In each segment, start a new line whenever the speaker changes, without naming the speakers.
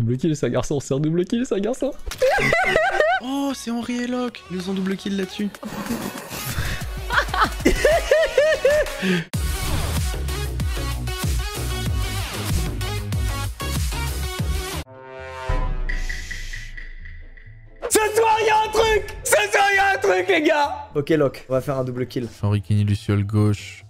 Double kill, c'est un garçon, c'est un double kill, c'est un garçon.
Oh, c'est Henri et Locke. Ils nous ont double kill là-dessus.
Ce soir, il y a un truc Ce soir, il y a un truc, les gars Ok, Locke, on va faire un double kill.
Henri Kenny, Luciole gauche.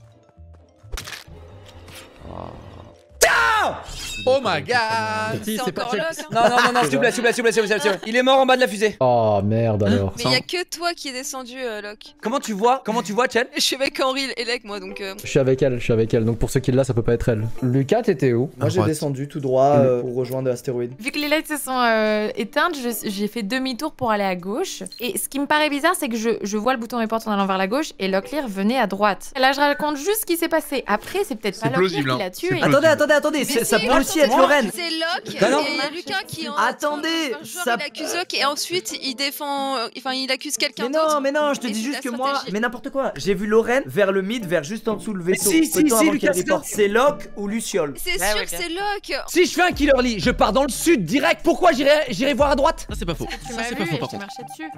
Oh my god
Si,
C'est encore hein.
Non, non, non, non, s'il te plaît, s'il te plaît, s'il plaît. Il est mort en bas de la fusée.
Oh merde alors.
Mais il y a que toi qui est descendu, euh, Locke.
Comment tu vois Comment tu vois, Chel
Je suis avec Henri et Lec, moi, donc. euh,
Je suis avec elle, je suis avec elle. Donc pour ceux qui là, ça peut pas être elle. Lucas, t'étais où?
Moi, j'ai descendu tout droit euh, pour rejoindre l'astéroïde.
Vu que les lights se sont euh, éteintes, j'ai fait demi-tour pour aller à gauche. Et ce qui me paraît bizarre, c'est que je, je vois le bouton report en allant vers la gauche et Locklear venait à droite. Et là, je raconte juste ce qui s'est passé. Après, c'est peut-être pas Locklear
plausible,
qui
hein.
l'a tué.
C'est
Attendez, attendez, attendez, ça peut aussi être
attendez,
Lorraine.
C'est Locke
Non, non.
et il y a Lucas qui en
Attendez, ça-
il accuse Locke et ensuite il défend. Enfin, il accuse quelqu'un
Mais
d'autre.
non, mais non, je te
Et
dis
c'est
juste que moi.
stratégie.
Mais n'importe quoi. J'ai vu Lorraine vers le mid, vers juste en dessous le vaisseau.
si, si,
Peu de temps
si,
avant
Lucas,
qu'elle
c'est
déporte. C'est Locke ou Luciole.
C'est
Ouais,
sûr
ouais,
que
bien.
c'est Locke.
Si je fais un killer lit, je pars dans le sud direct. Pourquoi j'irai j'irai voir à droite?
Ça, c'est pas faux.
Tu
Ça,
m'as
c'est
vu
pas faux,
et
par
je t'ai
contre.
marché dessus.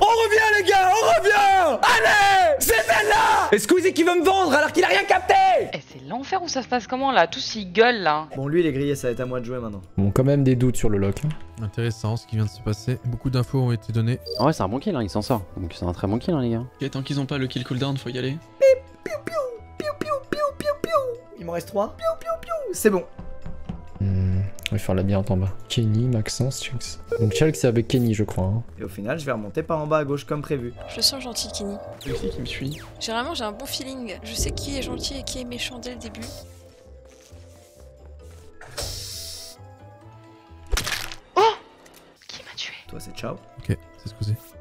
On revient les gars, on revient Allez C'est celle-là Et Squeezie qui veut me vendre alors qu'il a rien capté
Eh, l'enfer où ça se passe comment là? Tous ils gueulent là.
Bon, lui, il est grillé, ça va être à moi de jouer maintenant.
Bon, quand même des doutes sur le lock. hein.
Intéressant ce qui vient de se passer. Beaucoup d'infos ont été données.
Ah ouais, c'est un bon kill, hein, il s'en sort. Donc c'est un très bon kill, hein, les gars.
Ok, tant qu'ils ont pas le kill cooldown, faut y aller.
Il m'en reste 3. C'est bon.
On va faire la labyrinthe en bas. Kenny, Maxence, Chux. Donc Chux c'est avec Kenny, je crois. hein.
Et au final, je vais remonter par en bas à gauche comme prévu.
Je sens gentil, Kenny.
C'est ici qui me suit.
Généralement, j'ai un bon feeling. Je sais qui est gentil et qui est méchant dès le début.
Qui m'a tué?
Toi, c'est ciao.
Ok, c'est Squeezie. C'est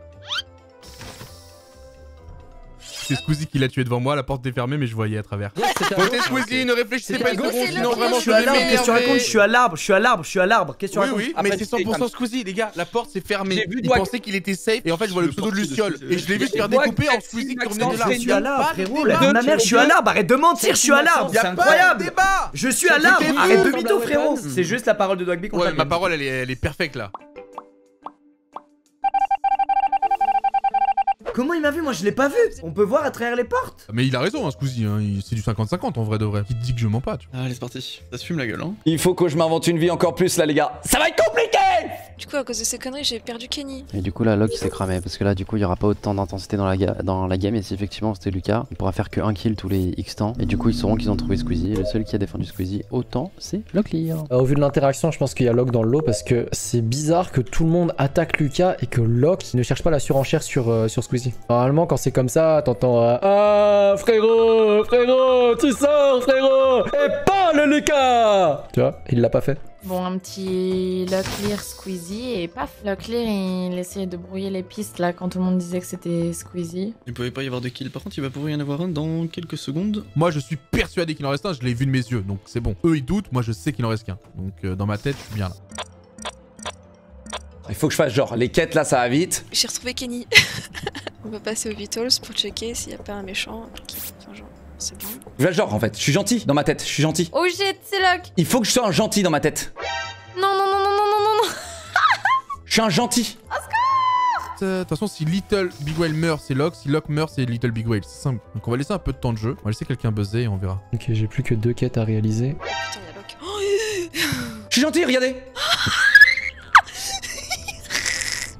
Squeezie qui l'a tué devant moi, la porte est fermée mais je voyais à travers. Votez Squeezie, ne réfléchissez pas une seconde,
C'est
sinon vraiment
Je suis à l'arbre, qu'est-ce que tu racontes? Je suis à l'arbre, je suis à l'arbre, je suis à l'arbre. Qu'est-ce que tu
Oui,
racontes?
oui,
Après,
mais c'est
c'est
100% Squeezie, les gars. La porte s'est fermée. Il pensait qu'il était safe et en fait je vois le pseudo de Luciole. Et je l'ai vu se faire découper en Squeezie qui revenait de là.
Je suis à l'arbre, frérot. ma mère, je suis à l'arbre. Arrête de mentir, je suis à l'arbre. C'est
pas de
incroyable.
débat
Je suis à l'arbre. Arrête de mytho, frérot. C'est juste la parole de Dogby contre
Ouais, ma parole elle est, elle est perfecte là.
Comment il m'a vu Moi, je l'ai pas vu. On peut voir à travers les portes.
Mais il a raison, hein, Squeezie. hein, il- C'est du 50-50 en vrai de vrai. Qui te dit que je mens pas, tu vois.
Ah, allez, c'est parti. Ça se fume la gueule, hein.
Il faut que je m'invente une vie encore plus là les gars. Ça va être compliqué
Du coup, à cause de ces conneries, j'ai perdu Kenny.
Et du coup, là, Locke il s'est cramé. Parce que là, du coup, il y aura pas autant d'intensité dans la, dans la game. Et si effectivement c'était Lucas, il pourra faire que un kill tous les X temps. Et du coup, ils sauront qu'ils ont trouvé Squeezie. Et le seul qui a défendu Squeezie autant, c'est Locklear.
Euh, Au vu de l'interaction, je pense qu'il y a Locke dans le lot parce que c'est bizarre que tout le monde attaque Lucas et que Locke ne cherche pas la surenchère sur, euh, sur Squeezie. Normalement, quand c'est comme ça, t'entends euh, Ah frérot, frérot, tu sors frérot Et pas le Lucas Tu vois, il l'a pas fait.
Bon, un petit Locklear Squeezie et paf, Locklear il essayait de brouiller les pistes là quand tout le monde disait que c'était Squeezie.
Il pouvait pas y avoir de kill. Par contre, il va pouvoir y en avoir un dans quelques secondes.
Moi je suis persuadé qu'il en reste un, je l'ai vu de mes yeux, donc c'est bon. Eux ils doutent, moi je sais qu'il en reste qu'un. Donc euh, dans ma tête, je suis bien là.
Il faut que je fasse genre, les quêtes là ça va vite.
J'ai retrouvé Kenny. On va passer aux Vitals pour checker s'il y a pas un méchant. qui- c'est bon.
Je genre en fait, je suis gentil dans ma tête, je suis gentil.
Oh shit, c'est Locke
Il faut que je sois un gentil dans ma tête.
Non, non, non, non, non, non, non, non
Je suis un gentil.
Euh, De toute façon, si Little Big Whale meurt, c'est Locke. Si Locke meurt, c'est Little Big Whale. C'est simple. Donc on va laisser un peu de temps de jeu. On va laisser quelqu'un buzzer et on verra.
Ok, j'ai plus que deux quêtes à réaliser.
Putain, il y a Locke. Oh,
Je suis gentil, regardez.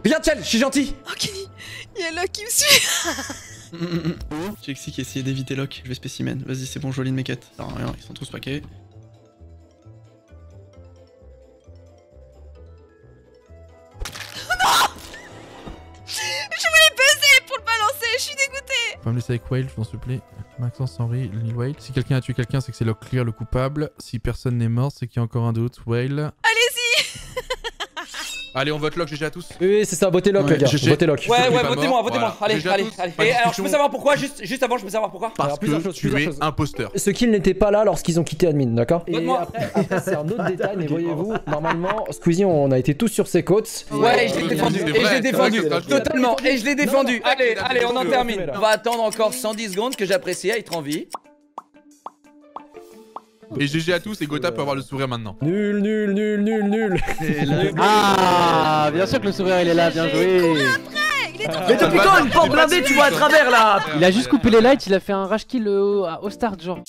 Viens Tchel, je suis gentil.
oh, Kenny Il y a Locke qui me suit
Xi qui essayé d'éviter Locke. Je vais spécimen. Vas-y, c'est bon, je reline mes quêtes. Non, rien, ils sont tous paquets.
Je voulais buzzer pour le balancer, je suis dégoûtée
Faut pas me laisser avec Whale, je t'en supplie. Maxence, Henry, Lil Whale. Si quelqu'un a tué quelqu'un, c'est que c'est Locke Clear le coupable. Si personne n'est mort, c'est qu'il y a encore un doute. Whale. Allez, on vote Locke, GG à tous.
Oui, oui, c'est ça, votez
Ouais,
les gars.
GG.
Votez Locke.
Ouais, ouais, votez-moi, votez-moi.
voilà.
Allez, allez, allez. Et alors, je peux savoir pourquoi juste, juste avant, je peux savoir pourquoi
Parce
Alors, plusieurs
que
choses,
tu
plusieurs
es
choses.
imposteur.
Ce kill n'était pas là lorsqu'ils ont quitté admin, d'accord Et après, après, c'est un autre détail, mais voyez-vous, normalement, Squeezie, on a été tous sur ses côtes.
Ouais, je l'ai défendu. Et je l'ai défendu. Totalement. Et je l'ai défendu.
non,
Allez, allez, on en termine. On va attendre encore 110 secondes que j'apprécie à être en vie.
Et GG à tous et Gotha peut avoir le sourire maintenant.
Nul, nul, nul, nul, nul.
Ah, bien sûr que le sourire il est là, bien joué.
Mais depuis quand une porte blindée tu vois à travers là
Il a juste coupé les lights, il a fait un rush kill au start, genre.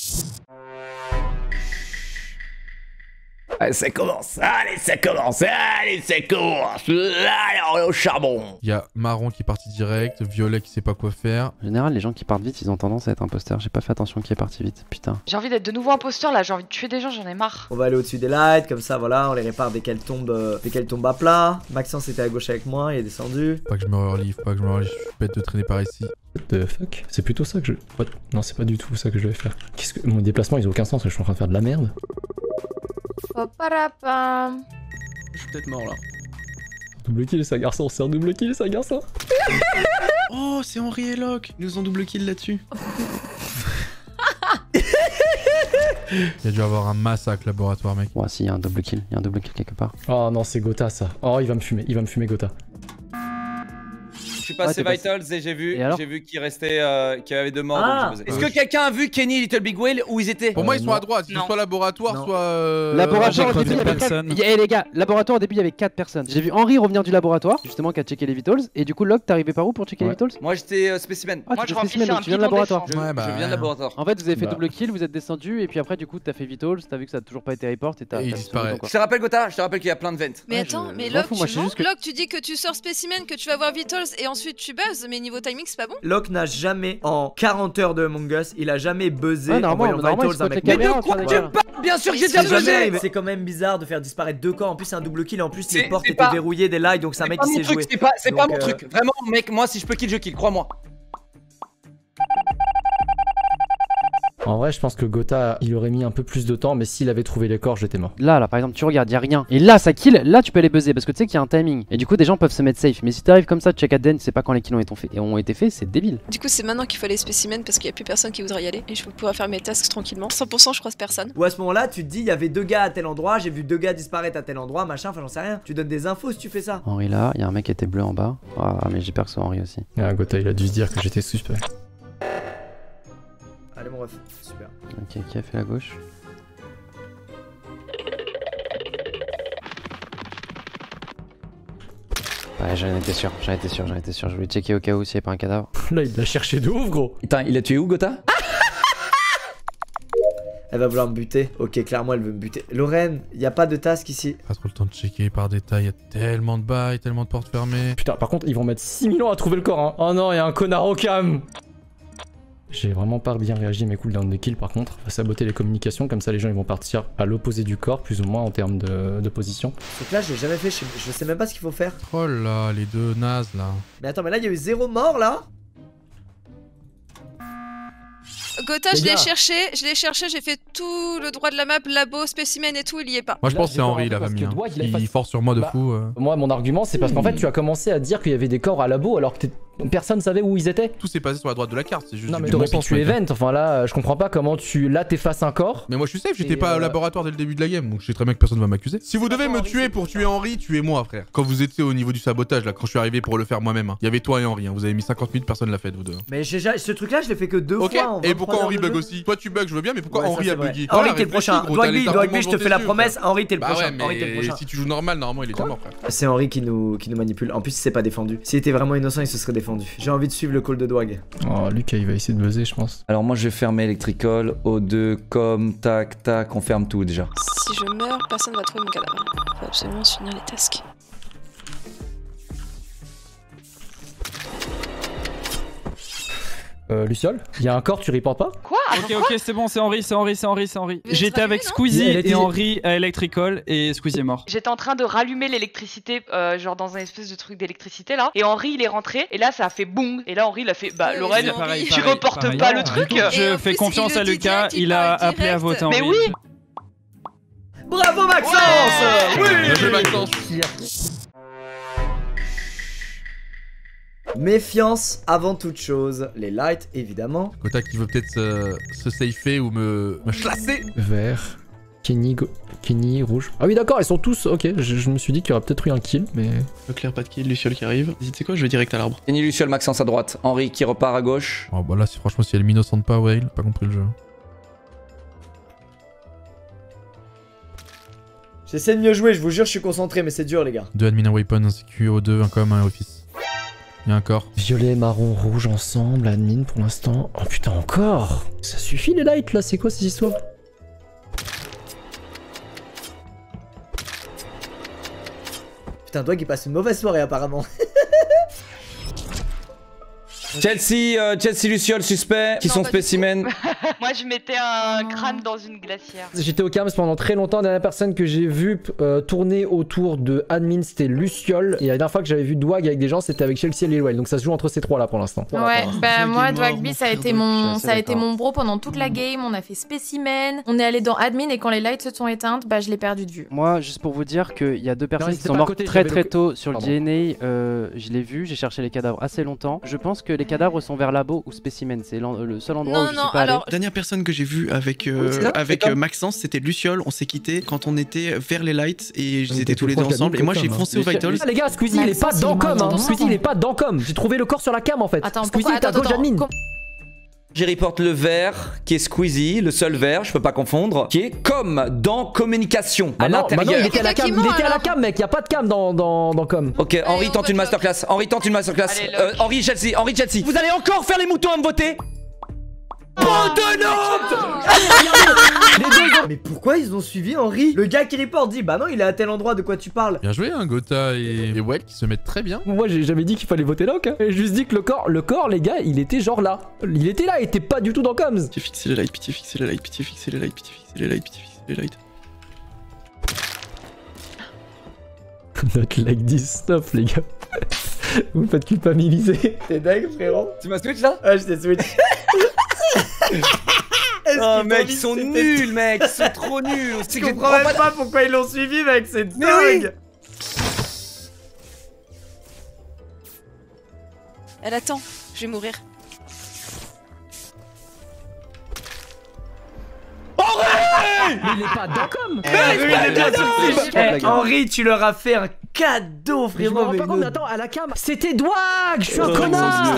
Allez, ça commence, allez, ça commence, allez, ça commence. Allez, on est au charbon.
Il y a marron qui est parti direct, violet qui sait pas quoi faire.
En général, les gens qui partent vite, ils ont tendance à être imposteurs. J'ai pas fait attention qui est parti vite, putain.
J'ai envie d'être de nouveau imposteur là, j'ai envie de tuer des gens, j'en ai marre.
On va aller au-dessus des lights, comme ça voilà, on les répare dès qu'elles tombent, euh, dès qu'elles tombent à plat. Maxence était à gauche avec moi, il est descendu.
Pas que je me relive, pas que je me relive, je suis bête de traîner par ici.
What the fuck? C'est plutôt ça que je. What? Non, c'est pas du tout ça que je vais faire. Qu'est-ce que. Mon déplacement, ils ont aucun sens, je suis en train de faire de la merde.
Poparapam.
Je suis peut-être mort là.
Double kill, c'est un garçon, c'est un double kill, c'est un garçon.
Oh, c'est Henri et Locke. Ils nous ont double kill là-dessus.
Il y a dû avoir un massacre laboratoire, mec.
Ouais, si, il y a un double kill, il y a un double kill quelque part.
Oh non, c'est Gotha ça. Oh, il va me fumer, il va me fumer Gotha.
Je suis passé. Vitals et j'ai vu,
Et alors
j'ai vu qu'il restait, euh, qu'il y avait deux morts.
Ah.
donc. Est-ce que quelqu'un a vu Kenny Little Big Whale où ils étaient?
Pour moi,
Euh,
ils sont
non.
à droite,
Non.
soit laboratoire,
Non.
soit. euh,
Laboratoire, au début, il y avait
personne.
quatre- Eh les gars, laboratoire, au début, il y avait 4 personnes. J'ai vu Henri revenir du laboratoire, justement, qui a checké les vitals. Et du coup, Locke, t'es arrivé par où pour checker
Ouais.
les vitals
Moi j'étais euh, spécimen.
Ah,
Moi,
tu
je
spécimen, donc tu viens de laboratoire.
Je,
Ouais, bah,
je viens de laboratoire.
En fait, vous avez fait
Bah.
double kill, vous êtes descendu, et puis après, du coup, t'as fait vitals, t'as vu que ça a toujours pas été report, et t'as.
Je te rappelle Gotha, je te rappelle qu'il y a plein de ventes.
Mais attends, mais Locke, tu dis que tu sors spécimen, que tu vas voir Vitals et ensuite tu buzzes, mais niveau timing, c'est pas bon
Locke n'a jamais, en 40 heures de Among Us, il a jamais buzzé
Ouais,
en
normalement,
voyant Vitals, un mec. Mais de quoi tu parles Bien sûr que j'ai déjà buzzé
jamais-
C'est quand même bizarre de faire disparaître deux corps. En plus, c'est un double kill. Et en plus, les portes étaient verrouillées des lights, donc c'est un
C'est
mec
pas
qui
truc,
jouer.
c'est pas, mon
euh,
truc. Vraiment, mec, moi, si je peux kill, je kill, crois-moi.
En vrai, je pense que Gotha, il aurait mis un peu plus de temps, mais s'il avait trouvé les corps, j'étais mort.
Là, là, par exemple, tu regardes, y a rien. Et là, ça kill, là, tu peux les buzzer parce que tu sais qu'il y a un timing. Et du coup, des gens peuvent se mettre safe. Mais si t'arrives comme ça, check at den, tu sais pas quand les kills ont été faits, et ont été faits, c'est débile.
Du coup, c'est maintenant qu'il faut aller spécimen parce qu'il y a plus personne qui voudra y aller et je vais pouvoir faire mes tasks tranquillement. 100%, je croise personne.
Ou à ce moment-là, tu te dis, il y avait deux gars à tel endroit, j'ai vu deux gars disparaître à tel endroit, machin, enfin j'en sais rien. Tu donnes des infos si tu fais ça.
Henri là, il y a un mec qui était bleu en bas. Ah, mais j'ai peur que ce soit Henri aussi.
Ah, Gotha, il a dû se dire que j'étais suspect.
Allez, mon ref, super.
Ok, qui a fait la gauche Ouais, j'en étais sûr, j'en étais sûr, j'en étais sûr. Je voulais checker au cas où s'il y avait pas un cadavre.
Là, il l'a cherché de ouf, gros.
Putain, il a tué où, Gotha?
Elle va vouloir me buter. Ok, clairement, elle veut me buter. Lorraine, il y a pas de task ici.
Pas trop le temps de checker par détail, il y a tellement de bails, tellement de portes fermées.
Putain, par contre, ils vont mettre 6000 ans à trouver le corps, hein. Oh non, il y a un connard au cam. J'ai vraiment pas bien réagi à mes cooldowns de kill par contre. Va saboter les communications, comme ça les gens ils vont partir à l'opposé du corps, plus ou moins en termes de, de position.
Donc là, je l'ai jamais fait, je, je sais même pas ce qu'il faut faire.
Oh là, les deux nazes là.
Mais attends, mais là, il y a eu zéro mort là
Gotha, je l'ai cherché, je l'ai cherché, j'ai fait tout le droit de la map, labo, spécimen et tout, il y est pas.
Moi je pense que
j'ai
c'est Henri la
parce
famille.
que
hein.
Il
force sur moi de
Bah,
fou. euh.
Moi, mon argument, c'est parce qu'en fait, tu as commencé à dire qu'il y avait des corps à labo alors que t'es- personne savait où ils étaient.
Tout s'est passé sur la droite de la carte, c'est juste
Non, mais t'aurais pu tuer. Event. Enfin là, je comprends pas comment tu. Là, t'effaces un corps.
Mais moi je suis safe, j'étais pas
euh,
au laboratoire dès le début de la game, donc je sais très bien que personne va m'accuser. Si vous devez me tuer pour tuer Henri, tuez-moi frère. Quand vous étiez au niveau du sabotage là, quand je suis arrivé pour le faire moi-même, hein, il y avait toi et Henri, hein. vous avez mis 50 minutes, personne l'a fait vous deux. hein.
Mais ce truc là, je l'ai fait que deux fois en
et
23
pourquoi Henri bug aussi? Toi tu bugs, je veux bien, mais pourquoi Henri a buggy
Henri, t'es le
réfléchis,
prochain. Dwagby, je te fais la promesse. Henri, t'es le
Bah
prochain.
si tu joues normal, normalement il est mort frère.
C'est Henri qui nous, qui nous manipule. En plus, il s'est pas défendu. S'il était vraiment innocent, il se serait défendu. J'ai envie de suivre le call de Dwag.
Oh, Lucas, il va essayer de buzzer, je pense.
Alors moi, je vais fermer Electrical, O2, com, tac, tac, on ferme tout déjà.
Si je meurs, personne va trouver mon cadavre. Faut absolument finir les tasks.
Euh, Luciole, il y a un corps, tu reportes pas?
Quoi?
Ok, ok, c'est bon, c'est Henri, c'est Henri, c'est Henri, c'est Henri.
Mais
J'étais avec Squeezie et Henri à Electrical et Squeezie est mort.
J'étais en train de rallumer l'électricité, euh, genre dans un espèce de truc d'électricité là. Et Henri il est rentré et là ça a fait boum. Et là Henri il a fait bah
Euh,
Lorraine,
pareil,
tu
pareil,
reportes
pareil.
pas le truc.
Je fais
plus,
confiance à Lucas,
il
a appelé à voter
Mais
Henri.
oui
Bravo Maxence Oui
Maxence.
Méfiance avant toute chose. Les lights, évidemment.
Kota qui veut peut-être se, se safer ou me, me chlasser.
Vert. Kenny, go- Kenny, rouge. Ah oui, d'accord, ils sont tous. Ok, je, je me suis dit qu'il y aurait peut-être eu un kill, mais.
Leclerc, pas de kill, Luciole qui arrive. Vas-y, tu sais quoi, je vais direct à l'arbre.
Kenny Luciol, Maxence à droite. Henri qui repart à gauche.
Oh bah là c'est franchement si elle est innocente pas Whale, pas compris le jeu.
J'essaie de mieux jouer, je vous jure, je suis concentré, mais c'est dur, les gars.
Deux admin, un weapon, un CQ, O2, un com, un office. Il y a un corps.
Violet, marron, rouge ensemble, admin pour l'instant. Oh putain, encore Ça suffit les lights là, c'est quoi ces histoires?
Putain, Dwag, il passe une mauvaise soirée, apparemment.
Chelsea, euh, Chelsea Luciole, suspect, qui
Non,
sont spécimens.
Moi, je mettais un crâne dans une glacière.
J'étais au CAMS pendant très longtemps. La dernière personne que j'ai vue euh, tourner autour de admin, c'était Luciole. Et la dernière fois que j'avais vu Dwag avec des gens, c'était avec Chelsea et Lil Wayne. Donc ça se joue entre ces trois là pour l'instant.
Ouais, bah moi, Dwagby, ça a été mon, ça a été mon bro pendant toute la game. On a fait spécimen. On est allé dans admin et quand les lights se sont éteintes, bah je l'ai perdu de vue.
Moi, juste pour vous dire qu'il y a deux personnes
Non,
qui sont mortes
côté,
très très
le-
tôt sur le. DNA. euh, je l'ai vu, j'ai cherché les cadavres assez longtemps. Je pense que les cadavres sont vers labo ou spécimen. C'est le seul endroit
Non,
où je
non,
suis pas allé.
alors-
La dernière personne que j'ai vue avec, euh,
Oui,
avec euh,
comme-
Maxence, c'était Luciole. On s'est quitté quand on était vers les lights et ils étaient tous les deux ensemble. Et moi, j'ai foncé au
hein.
Vitals.
Ah, les gars, Squeezie il est pas dans com, hein. Squeezie il est pas dans com. J'ai trouvé le corps sur la cam en fait.
Attends,
Squeezie est à gauche d'admin.
J'ai reporte le vert, qui est Squeezie, le seul vert, je peux pas confondre, qui est comme dans communication, à
Ah non, bah non, il
l'intérieur.
était à la cam, il était à la
alors.
cam, mec. Y a pas de cam dans, dans, dans com.
Ok, Henri tente une masterclass. Henri tente une masterclass.
Allez,
Euh. Henri Chelsea, Henri Chelsea. Vous allez encore faire les moutons à me voter?
Mais pourquoi ils ont suivi Henri Le gars qui reporte dit Bah non, il est à tel endroit, de quoi tu parles
Bien joué, hein, Gotha et, et Well qui se mettent très bien.
Moi j'ai jamais dit qu'il fallait voter Locke. hein. J'ai juste dit que le corps, le corps, les gars, il était genre là. Il était là, il était pas du tout dans coms.
Pitié, fixez les lights, pitié, fixez les lights, pitié, fixez les lights, pitié, fixez les lights, pitié, fixez les lights.
Not like this stuff, les gars. Vous me faites culpabiliser.
T'es dingue, frérot
Tu m'as switch là?
Ah, je t'ai switch.
Oh mec, ils sont nuls mec, ils sont trop nuls
Je comprends même pas pourquoi ils l'ont suivi, mec, c'est
Mais
dingue
Elle attend, je vais mourir.
Mais il est pas dans com.
Eh. Eh, Henri, tu leur as fait un cadeau,
Mais je me
frérot.
rends
mais
pas compte,
une
mais attends, à la cam, c'était Dwag. Je suis un
Oh,
connard.